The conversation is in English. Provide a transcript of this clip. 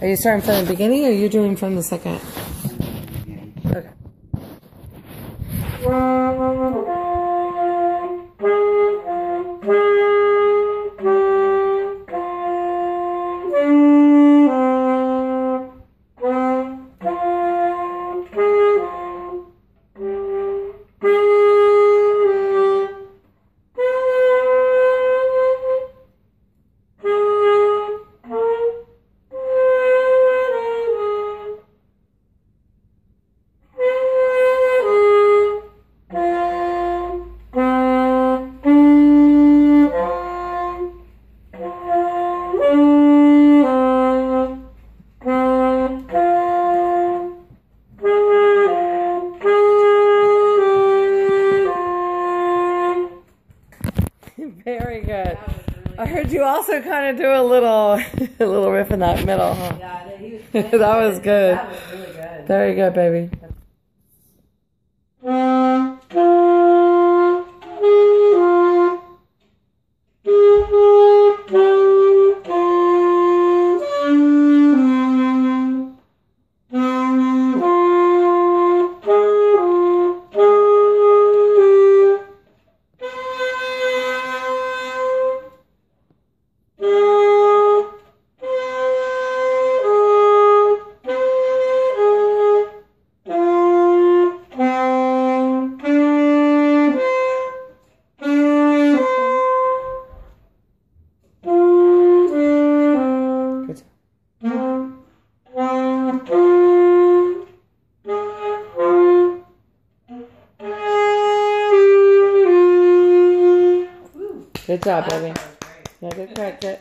Are you starting from the beginning or are you doing from the second? Okay. Very good. I heard you also kind of do a little, a little riff in that middle. Huh? Yeah, he was that was good. That was really good. Very good, baby. Good job, baby. That was. Yeah, good crack. Good.